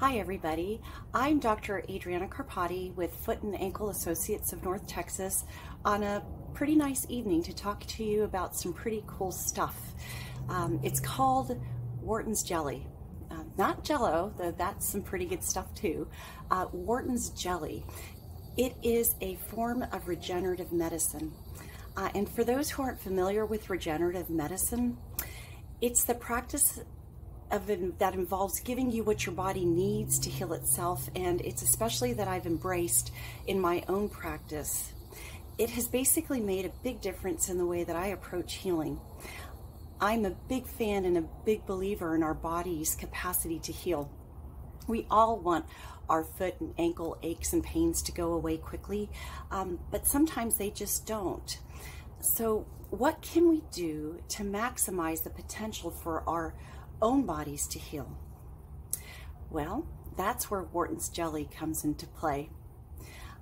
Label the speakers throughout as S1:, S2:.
S1: Hi, everybody. I'm Dr. Adriana Karpati with Foot and Ankle Associates of North Texas on a pretty nice evening to talk to you about some pretty cool stuff. Um, it's called Wharton's Jelly. Uh, not Jello, though that's some pretty good stuff too. Uh, Wharton's Jelly. It is a form of regenerative medicine. Uh, and for those who aren't familiar with regenerative medicine, it's the practice of that involves giving you what your body needs to heal itself, and it's especially that I've embraced in my own practice. It has basically made a big difference in the way that I approach healing. I'm a big fan and a big believer in our body's capacity to heal. We all want our foot and ankle aches and pains to go away quickly, um, but sometimes they just don't. So, what can we do to maximize the potential for our own bodies to heal? Well, that's where Wharton's jelly comes into play.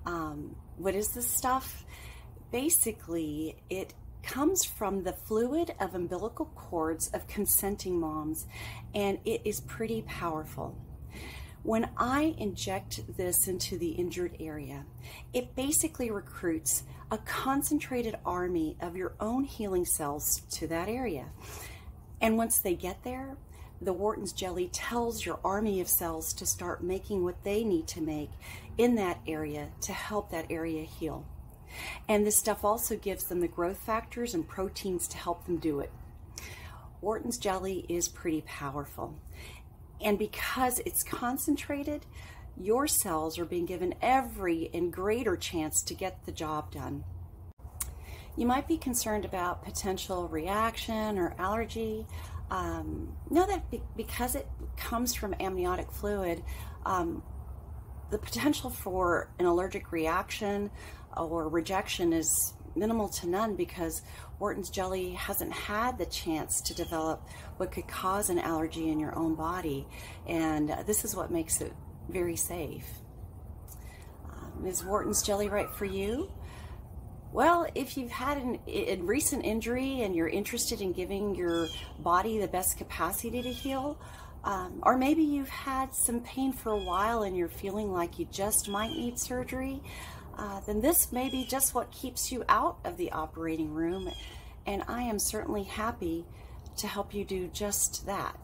S1: Um, what is this stuff? Basically, it comes from the fluid of umbilical cords of consenting moms, and it is pretty powerful. When I inject this into the injured area, it basically recruits a concentrated army of your own healing cells to that area. And once they get there, the Wharton's jelly tells your army of cells to start making what they need to make in that area to help that area heal. And this stuff also gives them the growth factors and proteins to help them do it. Wharton's jelly is pretty powerful. And because it's concentrated, your cells are being given every and greater chance to get the job done. You might be concerned about potential reaction or allergy. Um, know that be because it comes from amniotic fluid, um, the potential for an allergic reaction or rejection is minimal to none because Wharton's jelly hasn't had the chance to develop what could cause an allergy in your own body. And uh, this is what makes it very safe. Um, is Wharton's jelly right for you? Well, if you've had an, a recent injury and you're interested in giving your body the best capacity to heal, um, or maybe you've had some pain for a while and you're feeling like you just might need surgery, uh, then this may be just what keeps you out of the operating room. And I am certainly happy to help you do just that.